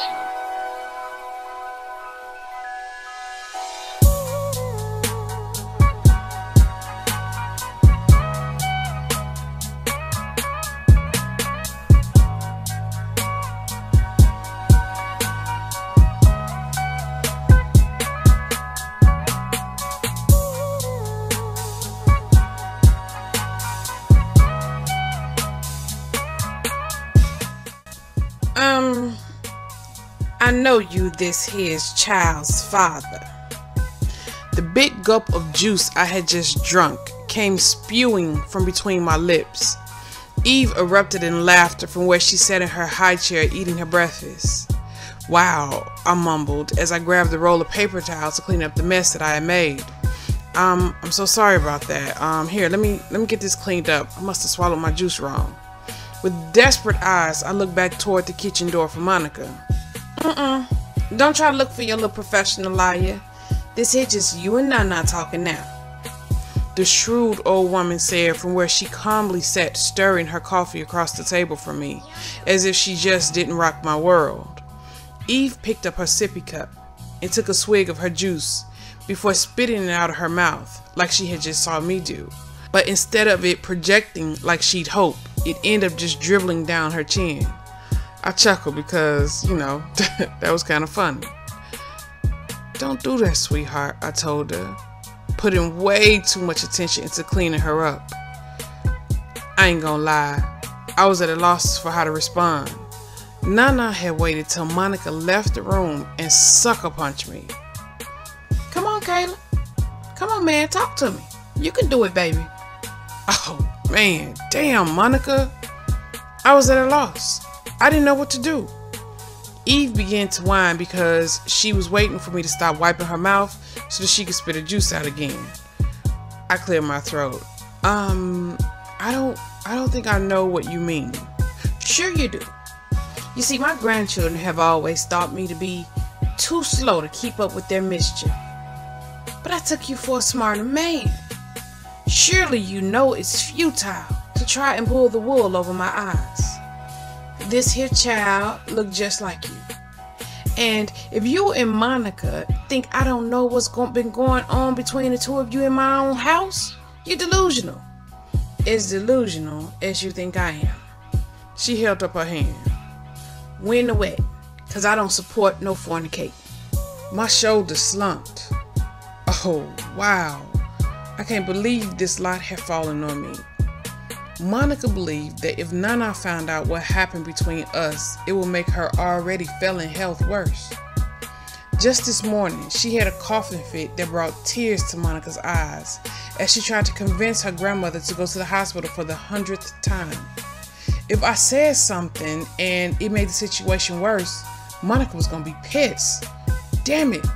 Um, know you this here's child's father. The big gulp of juice I had just drunk came spewing from between my lips. Eve erupted in laughter from where she sat in her high chair eating her breakfast. Wow, I mumbled as I grabbed the roll of paper towels to clean up the mess that I had made. Um, I'm so sorry about that. Um, here, let me let me get this cleaned up. I must have swallowed my juice wrong. With desperate eyes, I looked back toward the kitchen door for Monica. Mm-mm. Don't try to look for your little professional liar. This here just you and Nana talking now. The shrewd old woman said from where she calmly sat stirring her coffee across the table from me, as if she just didn't rock my world. Eve picked up her sippy cup and took a swig of her juice before spitting it out of her mouth like she had just saw me do. But instead of it projecting like she'd hoped, it ended up just dribbling down her chin. I chuckled because, you know, that was kind of funny. Don't do that, sweetheart, I told her, putting way too much attention into cleaning her up. I ain't gonna lie, I was at a loss for how to respond. Nana had waited till Monica left the room and sucker punched me. Come on, Kayla. Come on, man, talk to me. You can do it, baby. Oh, man, damn, Monica. I was at a loss. I didn't know what to do. Eve began to whine because she was waiting for me to stop wiping her mouth so that she could spit her juice out again. I cleared my throat. Um, I don't I don't think I know what you mean. Sure you do. You see, my grandchildren have always thought me to be too slow to keep up with their mischief. But I took you for a smarter man. Surely you know it's futile to try and pull the wool over my eyes. This here child look just like you. And if you and Monica think I don't know what's been going on between the two of you in my own house, you're delusional. As delusional as you think I am. She held up her hand. Win the wet, cause I don't support no fornicating. My shoulders slumped. Oh, wow. I can't believe this lot had fallen on me. Monica believed that if Nana found out what happened between us, it would make her already failing health worse. Just this morning, she had a coughing fit that brought tears to Monica's eyes as she tried to convince her grandmother to go to the hospital for the hundredth time. If I said something and it made the situation worse, Monica was gonna be pissed. Damn it.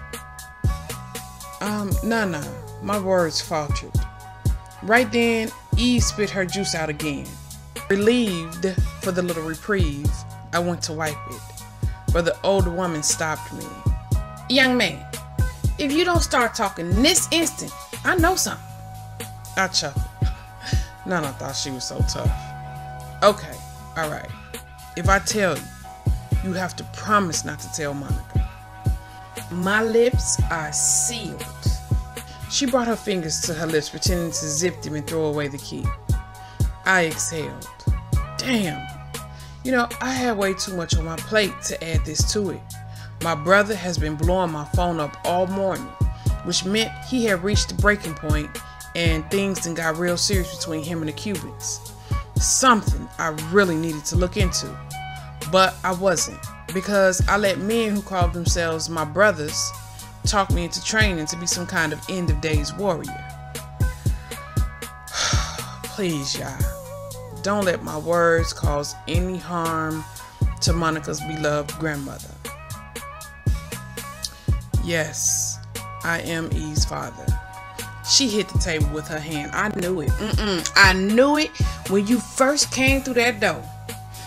Um, Nana, my words faltered. Right then, Eve spit her juice out again. Relieved for the little reprieve, I went to wipe it, but the old woman stopped me. Young man, if you don't start talking this instant, I know something. I chuckled. Nana thought she was so tough. Okay, alright. If I tell you, you have to promise not to tell Monica. My lips are sealed. She brought her fingers to her lips, pretending to zip them and throw away the key. I exhaled. Damn. You know, I had way too much on my plate to add this to it. My brother has been blowing my phone up all morning, which meant he had reached the breaking point and things then got real serious between him and the Cubans. Something I really needed to look into. But I wasn't, because I let men who called themselves my brothers talk me into training to be some kind of end of days warrior. Please, y'all, don't let my words cause any harm to Monica's beloved grandmother. Yes, I am Eve's father. She hit the table with her hand. I knew it. Mm-mm. I knew it when you first came through that door.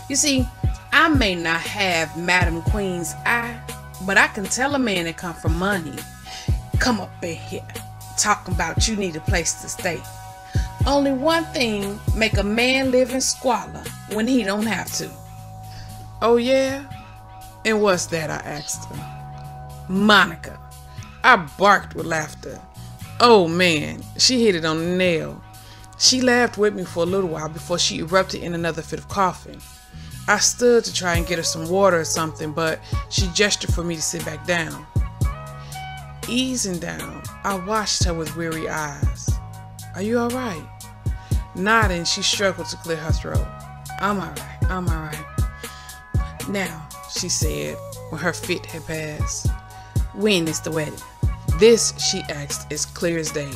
You see, I may not have Madam Queen's eye, but I can tell a man that come from money, come up in here, talking about you need a place to stay. Only one thing make a man live in squalor when he don't have to. Oh yeah? And what's that? I asked her. Monica. I barked with laughter. Oh man, she hit it on the nail. She laughed with me for a little while before she erupted in another fit of coughing. I stood to try and get her some water or something, but she gestured for me to sit back down. Easing down, I watched her with weary eyes. Are you alright? Nodding, she struggled to clear her throat. I'm alright, I'm alright. Now, she said, when her fit had passed, when is the wedding? This, she asked, as clear as day.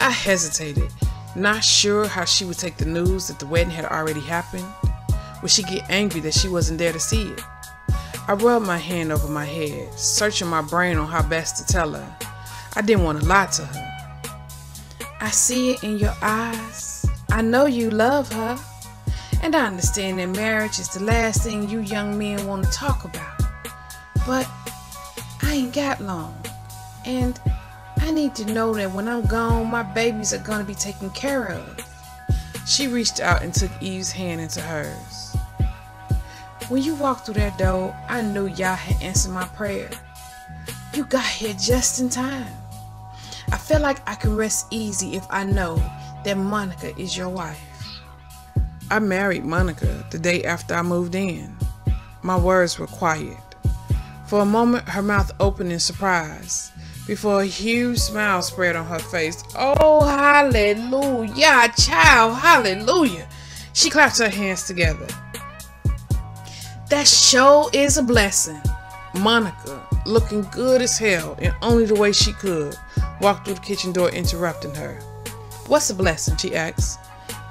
I hesitated, not sure how she would take the news that the wedding had already happened. Would she get angry that she wasn't there to see it? I rubbed my hand over my head, searching my brain on how best to tell her. I didn't want to lie to her. I see it in your eyes. I know you love her. And I understand that marriage is the last thing you young men want to talk about. But I ain't got long. And I need to know that when I'm gone, my babies are going to be taken care of. She reached out and took Eve's hand into hers. When you walked through that door, I knew y'all had answered my prayer. You got here just in time. I feel like I can rest easy if I know that Monica is your wife. I married Monica the day after I moved in. My words were quiet. For a moment, her mouth opened in surprise before a huge smile spread on her face. Oh, hallelujah, child, hallelujah. She clapped her hands together. That show is a blessing. Monica, looking good as hell in only the way she could, walked through the kitchen door, interrupting her. What's a blessing? she asked,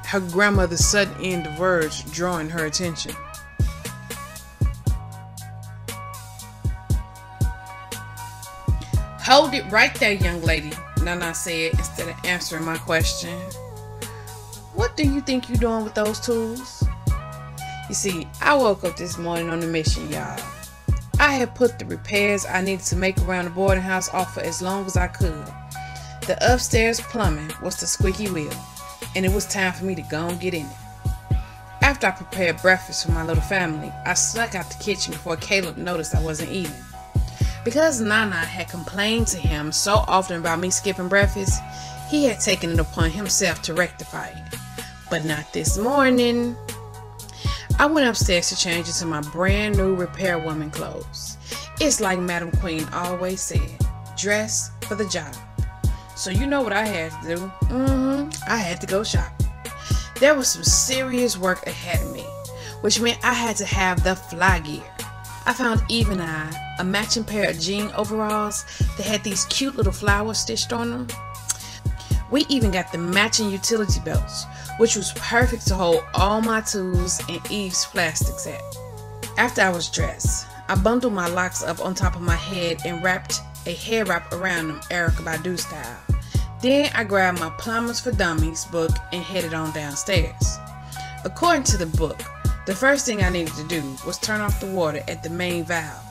her grandmother's sudden end of words drawing her attention. Hold it right there, young lady, Nana said instead of answering my question. What do you think you're doing with those tools? You see, I woke up this morning on a mission, y'all. I had put the repairs I needed to make around the boarding house off for as long as I could. The upstairs plumbing was the squeaky wheel, and it was time for me to go and get in it. After I prepared breakfast for my little family, I snuck out the kitchen before Caleb noticed I wasn't eating. Because Nana had complained to him so often about me skipping breakfast, he had taken it upon himself to rectify it. But not this morning. I went upstairs to change into my brand new repair woman clothes. It's like Madam Queen always said, dress for the job. So you know what I had to do? Mm-hmm. I had to go shop. There was some serious work ahead of me, which meant I had to have the fly gear. I found Eve and I a matching pair of jean overalls that had these cute little flowers stitched on them. We even got the matching utility belts, which was perfect to hold all my tools and Eve's plastics at. After I was dressed, I bundled my locks up on top of my head and wrapped a hair wrap around them Erykah Badu style. Then I grabbed my Plumbers for Dummies book and headed on downstairs. According to the book, the first thing I needed to do was turn off the water at the main valve,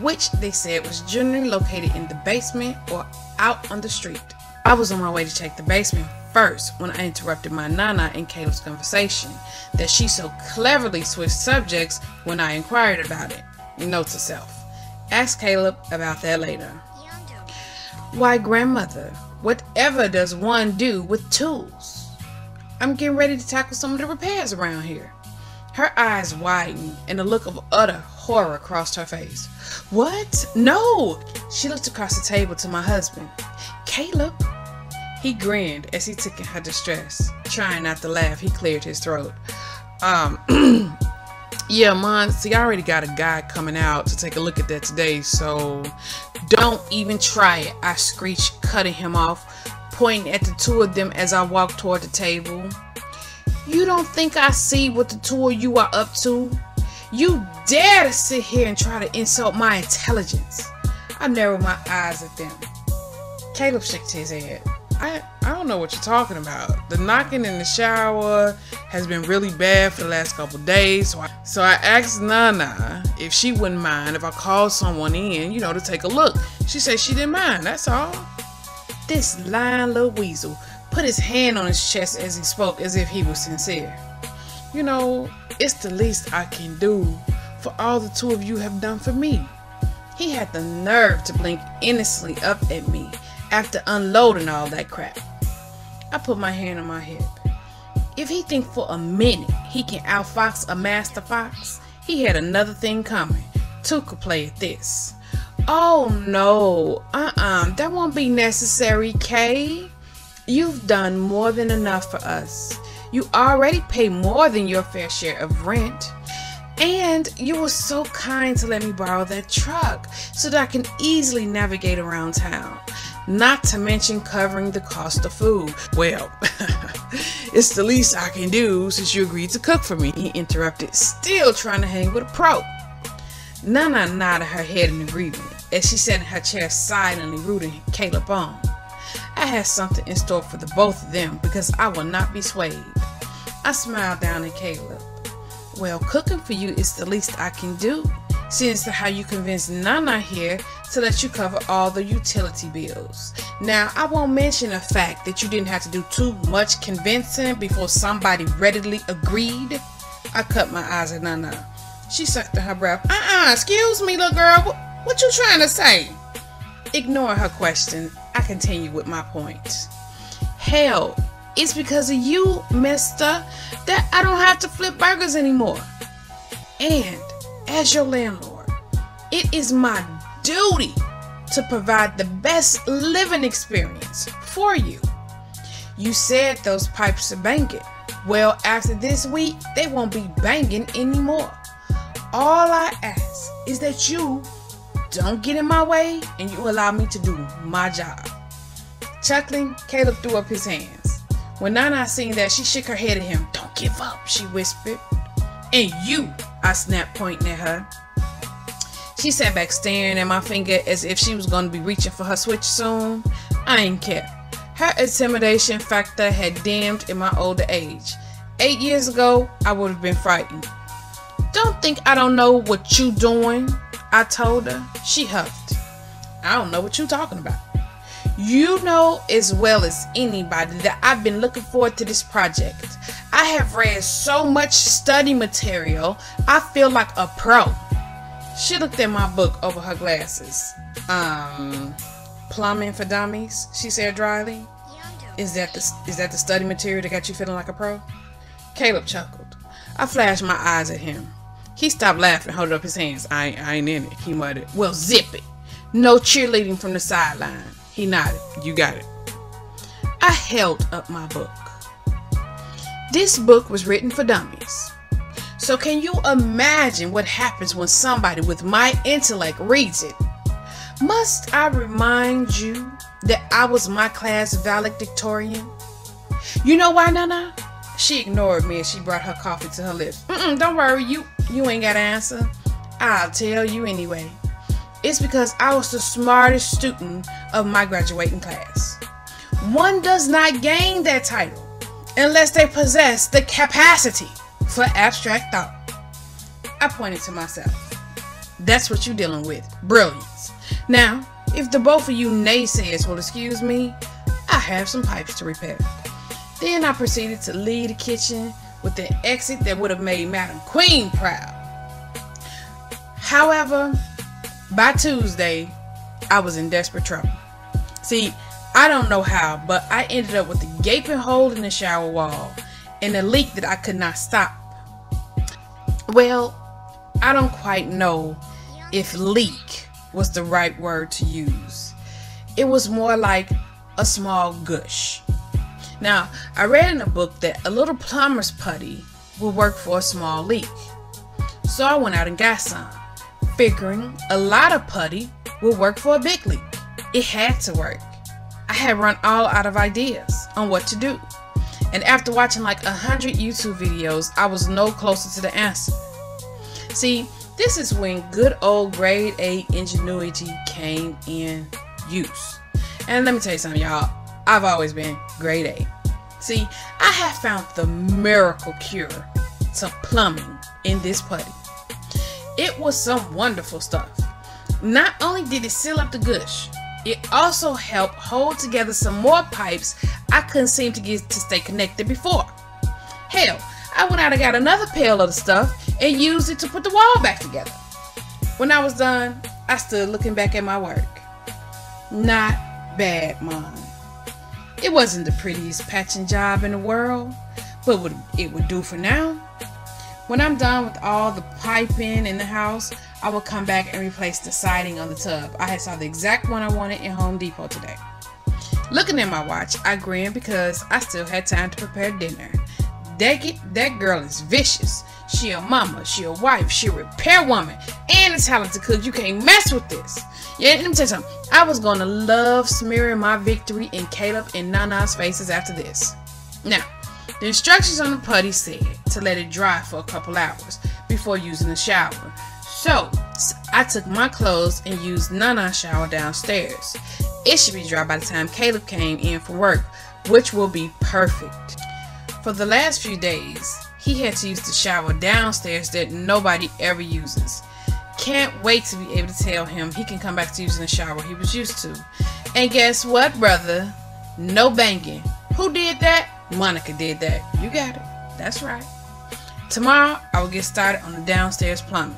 which they said was generally located in the basement or out on the street. I was on my way to check the basement first when I interrupted my Nana and Caleb's conversation that she so cleverly switched subjects when I inquired about it. Note to self. Ask Caleb about that later. Why, grandmother, whatever does one do with tools? I'm getting ready to tackle some of the repairs around here. Her eyes widened and a look of utter horror crossed her face. What? No! She looked across the table to my husband. Caleb? He grinned as he took in her distress. Trying not to laugh, he cleared his throat. Um, yeah, Mon, see, I already got a guy coming out to take a look at that today, so don't even try it. I screeched, cutting him off, pointing at the two of them as I walked toward the table. You don't think I see what the two of you are up to? You dare to sit here and try to insult my intelligence. I narrowed my eyes at them. Caleb shook his head. I, I don't know what you're talking about. The knocking in the shower has been really bad for the last couple days. So I, so I asked Nana if she wouldn't mind if I called someone in, you know, to take a look. She said she didn't mind, that's all. This lying little weasel put his hand on his chest as he spoke as if he was sincere. You know, it's the least I can do for all the two of you have done for me. He had the nerve to blink innocently up at me after unloading all that crap. I put my hand on my hip. If he think for a minute he can outfox a master fox, he had another thing coming. Two could play at this. Oh no, uh-uh, that won't be necessary, Kay. You've done more than enough for us. You already pay more than your fair share of rent. And you were so kind to let me borrow that truck so that I can easily navigate around town. Not to mention covering the cost of food. Well, it's the least I can do since you agreed to cook for me, he interrupted, still trying to hang with a pro. Nana nodded her head in agreement as she sat in her chair silently rooting Caleb on. I had something in store for the both of them because I will not be swayed. I smiled down at Caleb. Well, cooking for you is the least I can do, since how you convinced Nana here to let you cover all the utility bills. Now, I won't mention the fact that you didn't have to do too much convincing before somebody readily agreed. I cut my eyes at Nana. She sucked in her breath. Uh-uh, excuse me, little girl. What, what you trying to say? Ignoring her question, I continue with my point. Hell, it's because of you, mister, that I don't have to flip burgers anymore. And as your landlord, it is my duty to provide the best living experience for you. You said those pipes are banging. Well, after this week, they won't be banging anymore. All I ask is that you don't get in my way and you allow me to do my job. Chuckling, Caleb threw up his hands. When Nana seen that, she shook her head at him. Don't give up, she whispered. And you, I snapped, pointing at her. She sat back staring at my finger as if she was going to be reaching for her switch soon. I ain't care. Her intimidation factor had dimmed in my older age. Eight years ago, I would have been frightened. Don't think I don't know what you doing, I told her. She huffed. I don't know what you talking about. You know as well as anybody that I've been looking forward to this project. I have read so much study material, I feel like a pro. She looked at my book over her glasses. Um, plumbing for dummies, she said dryly. Is that the is that the study material that got you feeling like a pro? Caleb chuckled. I flashed my eyes at him. He stopped laughing, holding up his hands. I, I ain't in it, he muttered. Well, zip it. No cheerleading from the sideline. He nodded. You got it. I held up my book. This book was written for dummies. So can you imagine what happens when somebody with my intellect reads it? Must I remind you that I was my class valedictorian? You know why, Nana? She ignored me as she brought her coffee to her lips. Mm-mm, don't worry, you you ain't got an answer. I'll tell you anyway. It's because I was the smartest student of my graduating class. One does not gain that title unless they possess the capacity for abstract thought. I pointed to myself. That's what you're dealing with. Brilliance. Now, if the both of you naysayers will excuse me, I have some pipes to repair. Then I proceeded to leave the kitchen with an exit that would have made Madam Queen proud. However, by Tuesday, I was in desperate trouble. See, I don't know how, but I ended up with a gaping hole in the shower wall and a leak that I could not stop. Well, I don't quite know if leak was the right word to use. It was more like a small gush. Now, I read in a book that a little plumber's putty will work for a small leak. So I went out and got some figuring a lot of putty would work for a big league. It had to work. I had run all out of ideas on what to do. And after watching like a hundred YouTube videos, I was no closer to the answer. See, this is when good old grade A ingenuity came in use. And let me tell you something, y'all. I've always been grade A. See, I have found the miracle cure to plumbing in this putty. It was some wonderful stuff. Not only did it seal up the gush, it also helped hold together some more pipes I couldn't seem to get to stay connected before. Hell, I went out and got another pail of the stuff and used it to put the wall back together. When I was done, I stood looking back at my work. Not bad, Mom. It wasn't the prettiest patching job in the world, but it would do for now. When I'm done with all the piping in the house, I will come back and replace the siding on the tub. I saw the exact one I wanted in Home Depot today. Looking at my watch, I grinned because I still had time to prepare dinner. It, that girl is vicious. She a mama, she a wife, she a repair woman, and a talented cook. You can't mess with this. Yeah, let me tell you something. I was gonna love smearing my victory in Caleb and Nana's faces after this. Now, the instructions on the putty said to let it dry for a couple hours before using the shower. So, I took my clothes and used Nana's shower downstairs. It should be dry by the time Caleb came in from work, which will be perfect. For the last few days, he had to use the shower downstairs that nobody ever uses. Can't wait to be able to tell him he can come back to using the shower he was used to. And guess what, brother? No banging. Who did that? Monica did that. You got it. That's right. Tomorrow, I will get started on the downstairs plumbing.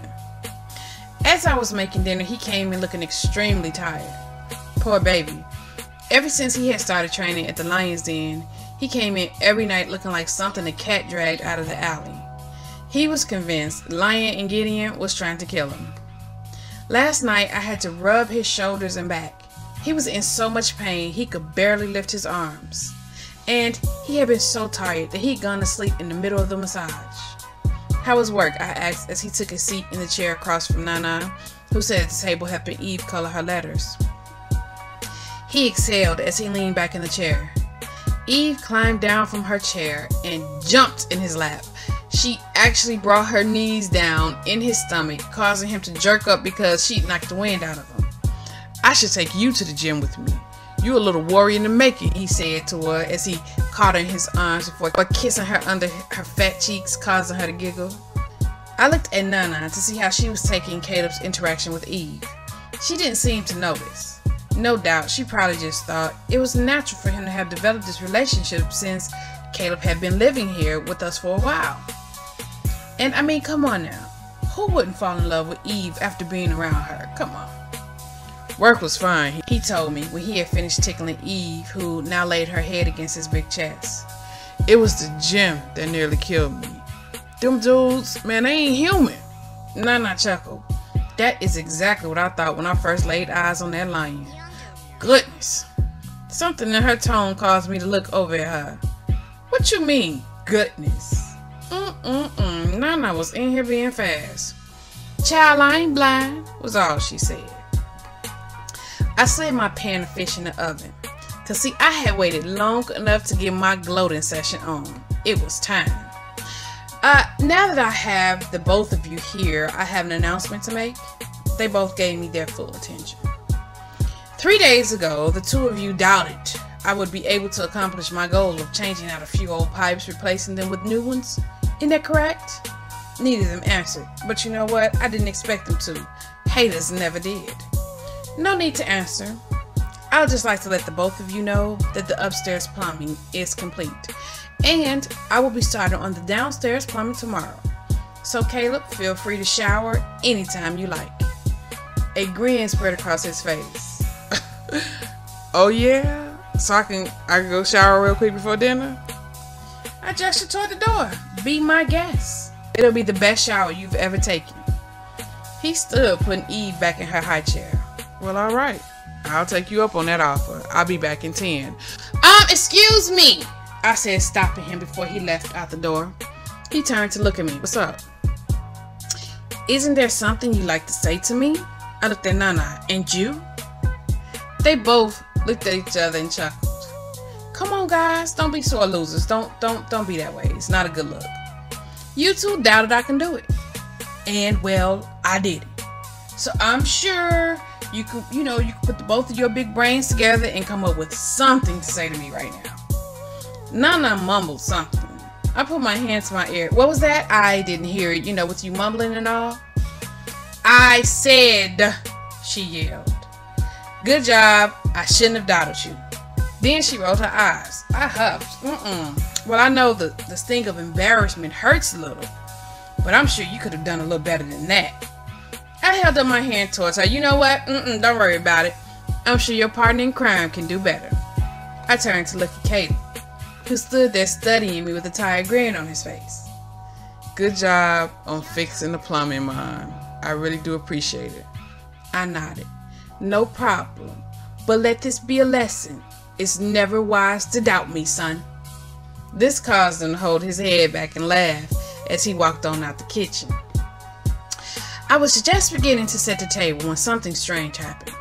As I was making dinner, he came in looking extremely tired. Poor baby. Ever since he had started training at the Lion's Den, he came in every night looking like something a cat dragged out of the alley. He was convinced Lion and Gideon was trying to kill him. Last night I had to rub his shoulders and back. He was in so much pain he could barely lift his arms. And he had been so tired that he'd gone to sleep in the middle of the massage. How was work? I asked as he took a seat in the chair across from Nana, who sat at the table helping Eve color her letters. He exhaled as he leaned back in the chair. Eve climbed down from her chair and jumped in his lap. She actually brought her knees down in his stomach, causing him to jerk up because she knocked the wind out of him. I should take you to the gym with me. You a little warrior in the making, he said to her as he caught her in his arms before kissing her under her fat cheeks, causing her to giggle. I looked at Nana to see how she was taking Caleb's interaction with Eve. She didn't seem to notice. No doubt, she probably just thought it was natural for him to have developed this relationship since Caleb had been living here with us for a while. And I mean, come on now. Who wouldn't fall in love with Eve after being around her? Come on. Work was fine, he told me when he had finished tickling Eve, who now laid her head against his big chest. It was the gym that nearly killed me. Them dudes, man, they ain't human. Nana chuckled. That is exactly what I thought when I first laid eyes on that lion. Goodness. Something in her tone caused me to look over at her. What you mean, goodness? Mm-mm-mm. Nana was in here being fast. Child, I ain't blind, was all she said. I slid my pan of fish in the oven. Cause see, I had waited long enough to get my gloating session on. It was time. Uh, now that I have the both of you here, I have an announcement to make. They both gave me their full attention. Three days ago, the two of you doubted I would be able to accomplish my goal of changing out a few old pipes, replacing them with new ones. Isn't that correct? Neither of them answered, but you know what? I didn't expect them to. Haters never did. No need to answer. I'd just like to let the both of you know that the upstairs plumbing is complete. And I will be starting on the downstairs plumbing tomorrow. So Caleb, feel free to shower anytime you like. A grin spread across his face. oh yeah? So I can I can go shower real quick before dinner? I gestured toward the door. Be my guest. It'll be the best shower you've ever taken. He stood, putting Eve back in her high chair. Well, all right. I'll take you up on that offer. I'll be back in 10. Um, excuse me, I said, stopping him before he left out the door. He turned to look at me. What's up? Isn't there something you'd like to say to me? I looked at Nana. And you? They both looked at each other and chuckled. Come on, guys, don't be sore losers. Don't don't don't be that way. It's not a good look. You two doubted I can do it, and well, I did it. So I'm sure you could, you know, you could put the, both of your big brains together and come up with something to say to me right now. Nana mumbled something. I put my hand to my ear. What was that? I didn't hear it. You know, with you mumbling and all. I said, she yelled. Good job. I shouldn't have doubted you. Then she rolled her eyes. I huffed. Mm-mm. Well, I know the, the sting of embarrassment hurts a little. but I'm sure you could have done a little better than that. I held up my hand towards her. You know what? Mm-mm, don't worry about it. I'm sure your partner in crime can do better. I turned to look at Caleb, who stood there studying me with a tired grin on his face. Good job on fixing the plumbing, Mom. I really do appreciate it. I nodded. No problem. But let this be a lesson. It's never wise to doubt me, son. This caused him to hold his head back and laugh as he walked on out the kitchen. I was just beginning to set the table when something strange happened.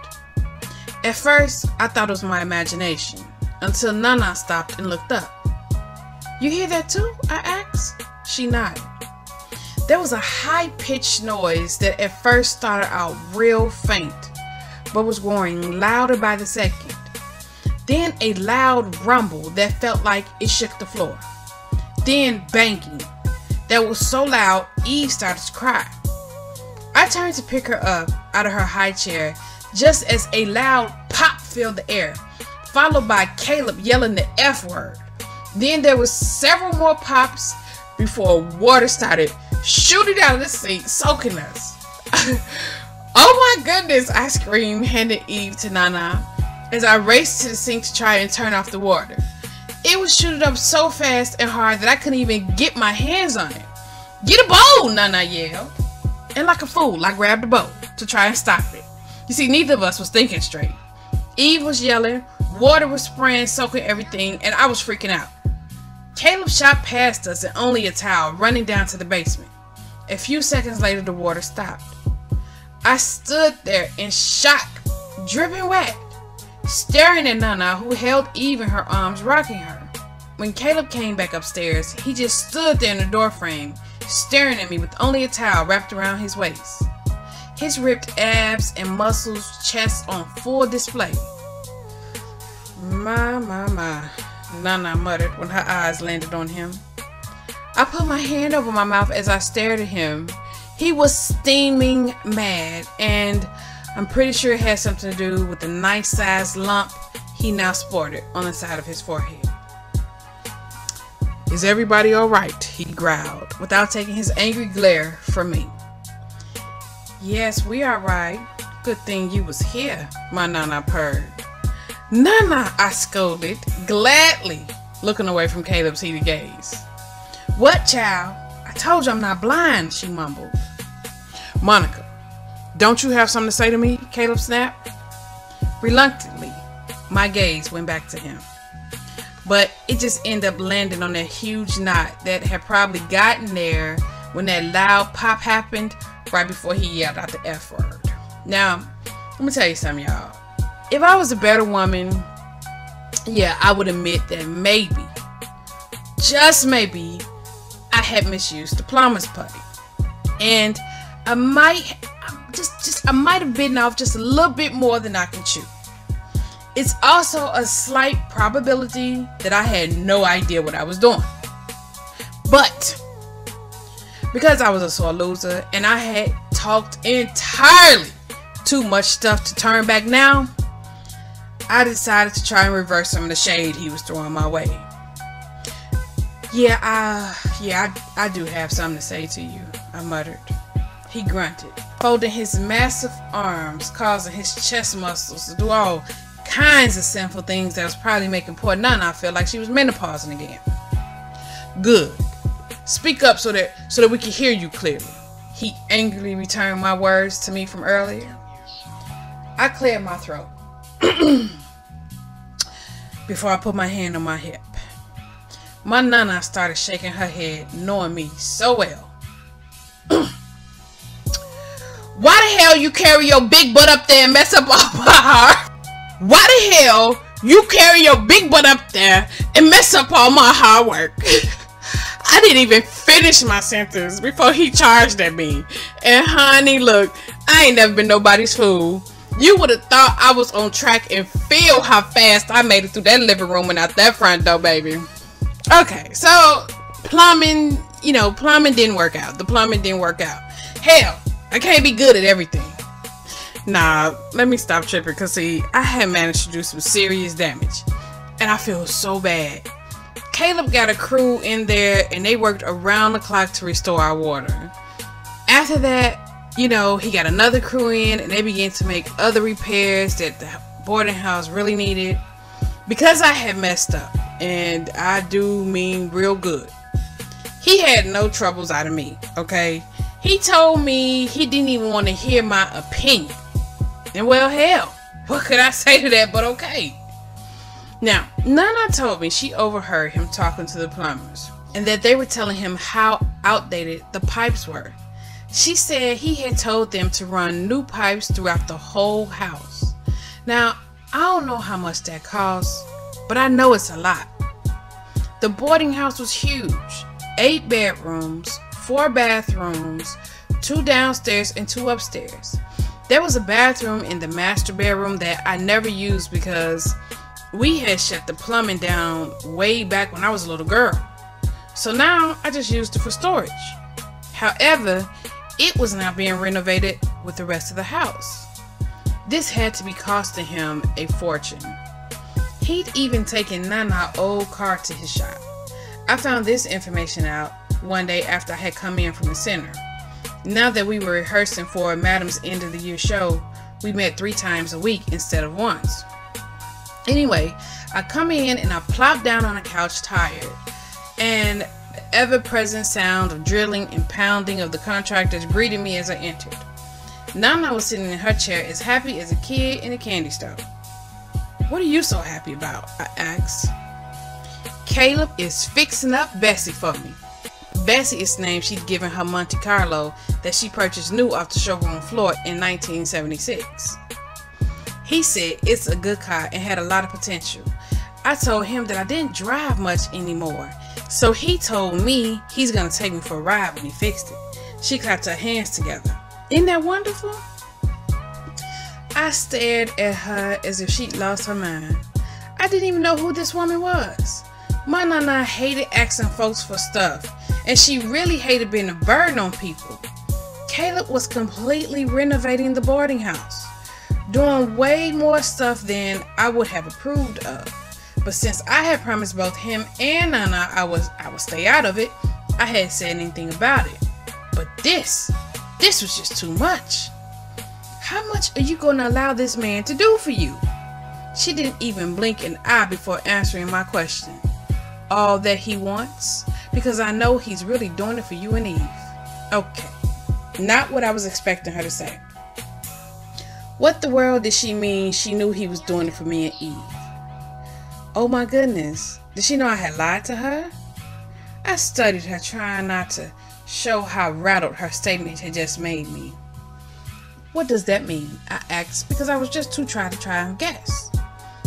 At first, I thought it was my imagination, until Nana stopped and looked up. You hear that too? I asked. She nodded. There was a high pitched noise that at first started out real faint, but was growing louder by the second. Then a loud rumble that felt like it shook the floor. Then banging that was so loud Eve started to cry. I turned to pick her up out of her high chair just as a loud pop filled the air, followed by Caleb yelling the F word. Then there was several more pops before water started shooting out of the sink, soaking us. oh my goodness, I screamed, handing Eve to Nana as I raced to the sink to try and turn off the water. It was shooting up so fast and hard that I couldn't even get my hands on it. Get a bowl, Nana yelled. And like a fool, I grabbed the boat to try and stop it. You see, neither of us was thinking straight. Eve was yelling, water was spraying, soaking everything, and I was freaking out. Caleb shot past us in only a towel, running down to the basement. A few seconds later, the water stopped. I stood there in shock, dripping wet, staring at Nana, who held Eve in her arms, rocking her. When Caleb came back upstairs, he just stood there in the doorframe, staring at me with only a towel wrapped around his waist. His ripped abs and muscles, chest on full display. My, my, my, Nana muttered when her eyes landed on him. I put my hand over my mouth as I stared at him. He was steaming mad, and I'm pretty sure it had something to do with the nice sized lump he now sported on the side of his forehead. Is everybody alright? He growled, without taking his angry glare from me. Yes, we are right. Good thing you was here, my Nana purred. Nana, I scolded, gladly looking away from Caleb's heated gaze. What, child? I told you I'm not blind, she mumbled. Monica, don't you have something to say to me? Caleb snapped. Reluctantly, my gaze went back to him but it just ended up landing on that huge knot that had probably gotten there when that loud pop happened right before he yelled out the F word. Now, let me tell you something, y'all. If I was a better woman, yeah, I would admit that maybe, just maybe, I had misused the plumber's putty. And I might just just I might have bitten off just a little bit more than I can chew. It's also a slight probability that I had no idea what I was doing. But because I was a sore loser and I had talked entirely too much stuff to turn back now, I decided to try and reverse some of the shade he was throwing my way. Yeah, I yeah, I, I do have something to say to you, I muttered. He grunted, folding his massive arms, causing his chest muscles to do all kinds of sinful things that was probably making poor Nana feel like she was menopausing again. Good. Speak up so that so that we can hear you clearly. He angrily returned my words to me from earlier. I cleared my throat before I put my hand on my hip. My nana started shaking her head, knowing me so well. Why the hell you carry your big butt up there and mess up all my heart? Why the hell you carry your big butt up there and mess up all my hard work? I didn't even finish my sentence before he charged at me. And honey, look, I ain't never been nobody's fool. You would have thought I was on track and feel how fast I made it through that living room and out that front door, baby. Okay, so plumbing, you know, plumbing didn't work out. The plumbing didn't work out. Hell, I can't be good at everything. Nah, let me stop tripping because see, I had managed to do some serious damage. And I feel so bad. Caleb got a crew in there and they worked around the clock to restore our water. After that, you know, he got another crew in and they began to make other repairs that the boarding house really needed. Because I had messed up, and I do mean real good, he had no troubles out of me, okay? He told me he didn't even want to hear my opinion. And well, hell, what could I say to that but okay? Now, Nana told me she overheard him talking to the plumbers and that they were telling him how outdated the pipes were. She said he had told them to run new pipes throughout the whole house. Now, I don't know how much that costs, but I know it's a lot. The boarding house was huge eight bedrooms, four bathrooms, two downstairs, and two upstairs. There was a bathroom in the master bedroom that I never used because we had shut the plumbing down way back when I was a little girl. So now I just used it for storage. However, it was now being renovated with the rest of the house. This had to be costing him a fortune. He'd even taken Nana old car to his shop. I found this information out one day after I had come in from the center. Now that we were rehearsing for Madam's end of the year show, we met three times a week instead of once. Anyway, I come in and I plop down on a couch tired, and the ever present sound of drilling and pounding of the contractors greeted me as I entered. Nana was sitting in her chair as happy as a kid in a candy store. What are you so happy about? I asked. Caleb is fixing up Bessie for me. Bessie is she'd given her Monte Carlo that she purchased new off the showroom floor in 1976. He said it's a good car and had a lot of potential. I told him that I didn't drive much anymore, so he told me he's gonna take me for a ride when he fixed it. She clapped her hands together. Isn't that wonderful? I stared at her as if she'd lost her mind. I didn't even know who this woman was. My nana hated asking folks for stuff, and she really hated being a burden on people. Caleb was completely renovating the boarding house, doing way more stuff than I would have approved of. But since I had promised both him and Nana I was I would stay out of it, I hadn't said anything about it. But this, this was just too much. How much are you going to allow this man to do for you? She didn't even blink an eye before answering my question all that he wants because I know he's really doing it for you and Eve. Okay, not what I was expecting her to say. What the world did she mean she knew he was doing it for me and Eve? Oh my goodness, did she know I had lied to her? I studied her, trying not to show how rattled her statement had just made me. What does that mean? I asked because I was just too trying to try and guess.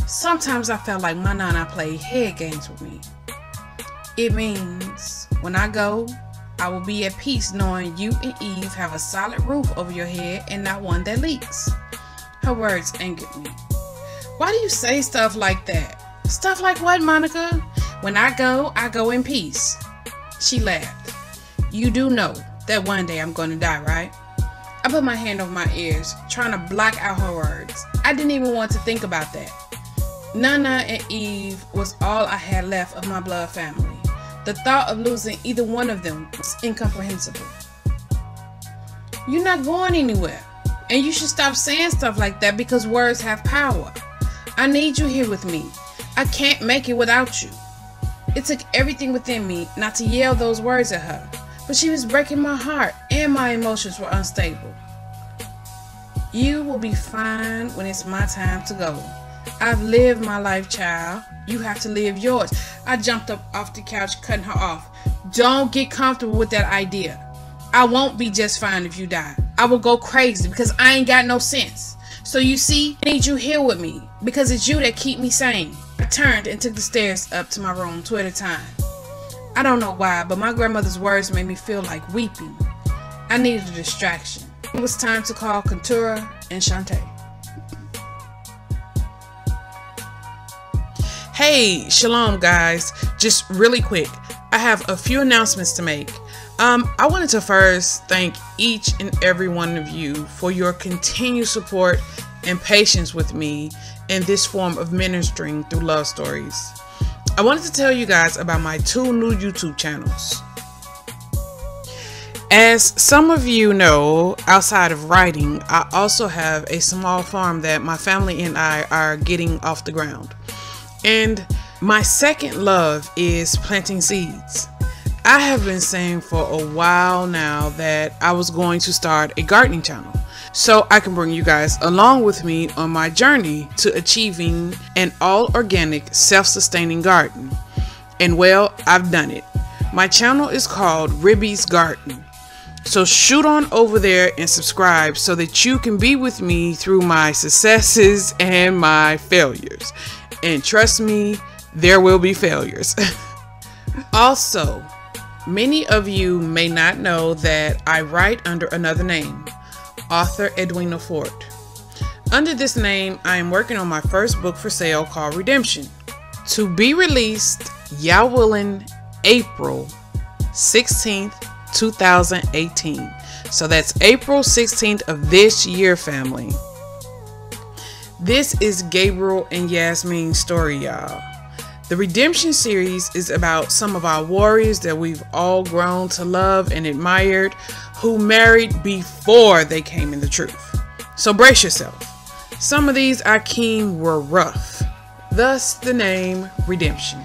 Sometimes I felt like my nana played head games with me. It means when I go, I will be at peace knowing you and Eve have a solid roof over your head and not one that leaks. Her words angered me. Why do you say stuff like that? Stuff like what, Monica? When I go, I go in peace. She laughed. You do know that one day I'm going to die, right? I put my hand over my ears, trying to block out her words. I didn't even want to think about that. Nana and Eve was all I had left of my blood family. The thought of losing either one of them was incomprehensible. You're not going anywhere. And you should stop saying stuff like that because words have power. I need you here with me. I can't make it without you. It took everything within me not to yell those words at her, but she was breaking my heart and my emotions were unstable. You will be fine when it's my time to go. I've lived my life, child. You have to live yours. I jumped up off the couch, cutting her off. Don't get comfortable with that idea. I won't be just fine if you die. I will go crazy because I ain't got no sense. So you see, I need you here with me because it's you that keep me sane. I turned and took the stairs up to my room two at a time. I don't know why, but my grandmother's words made me feel like weeping. I needed a distraction. It was time to call Contura and Shantae. Hey, shalom, guys. Just really quick, I have a few announcements to make. Um, I wanted to first thank each and every one of you for your continued support and patience with me in this form of ministering through love stories. I wanted to tell you guys about my two new YouTube channels. As some of you know, outside of writing, I also have a small farm that my family and I are getting off the ground. And my second love is planting seeds. I have been saying for a while now that I was going to start a gardening channel so I can bring you guys along with me on my journey to achieving an all organic, self sustaining garden. And well, I've done it. My channel is called Ribby's Garden. So shoot on over there and subscribe so that you can be with me through my successes and my failures. And trust me, there will be failures. also, Many of you may not know that I write under another name, author Edwina Fort. Under this name, I am working on my first book for sale called Redemption. To be released, Yah willing, April 16th, 2018. So that's April 16th of this year, family. This is Gabriel and Yasmin's story, y'all. The Redemption series is about some of our warriors that we've all grown to love and admired who married before they came in the truth. So brace yourself. Some of these king were rough, thus the name Redemption.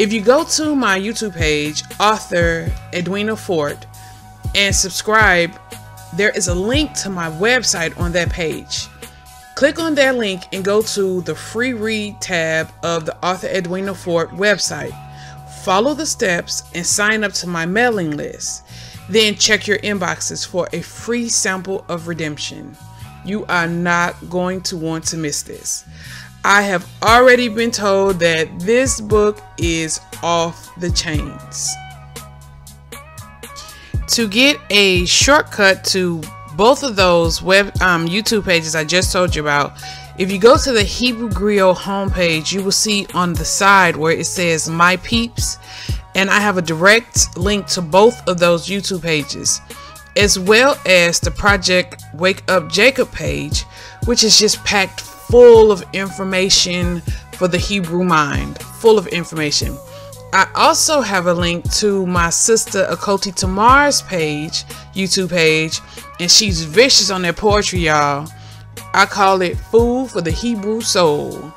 If you go to my YouTube page, author Edwina Fort, and subscribe, there is a link to my website on that page. Click on that link and go to the free read tab of the Author Edwina Fort website. Follow the steps and sign up to my mailing list. Then check your inboxes for a free sample of redemption. You are not going to want to miss this. I have already been told that this book is off the chains. To get a shortcut to both of those web um, YouTube pages I just told you about, if you go to the Hebrew Griot homepage, you will see on the side where it says My Peeps, and I have a direct link to both of those YouTube pages, as well as the Project Wake Up Jacob page, which is just packed full of information for the Hebrew mind, full of information. I also have a link to my sister Akoti Tamar's page, YouTube page, and she's vicious on that poetry, y'all. I call it food for the Hebrew soul.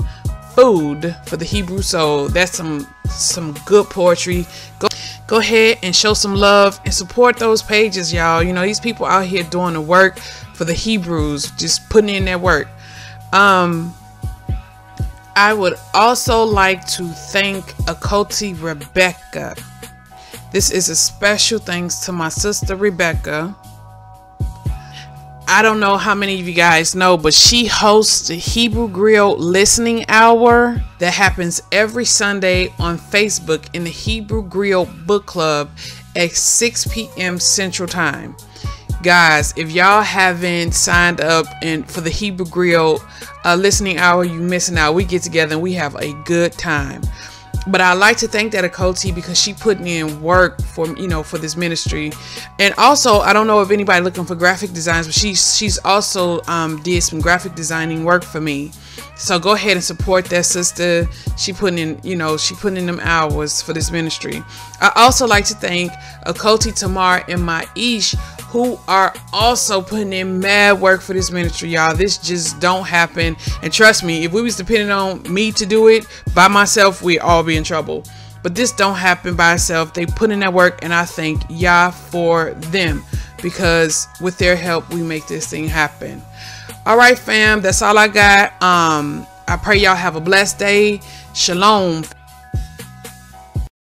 Food for the Hebrew soul. That's some some good poetry. Go go ahead and show some love and support those pages, y'all. You know, these people out here doing the work for the Hebrews, just putting in their work. Um I would also like to thank Akoti Rebecca. This is a special thanks to my sister Rebecca. I don't know how many of you guys know, but she hosts the Hebrew Griot Listening Hour that happens every Sunday on Facebook in the Hebrew Griot Book Club at 6 p.m. Central Time guys if y'all haven't signed up and for the hebrew griot uh, listening hour you missing out we get together and we have a good time but I like to thank that Akoti because she putting in work for you know for this ministry, and also I don't know if anybody looking for graphic designs, but she's she's also um, did some graphic designing work for me. So go ahead and support that sister. She putting in you know she putting in them hours for this ministry. I also like to thank Akoti Tamar and Maish who are also putting in mad work for this ministry, y'all. This just don't happen. And trust me, if we was depending on me to do it by myself, we'd all be in trouble. But this don't happen by itself. They put in that work, and I thank Yah for them because with their help, we make this thing happen. All right, fam, that's all I got. Um, I pray y'all have a blessed day. Shalom.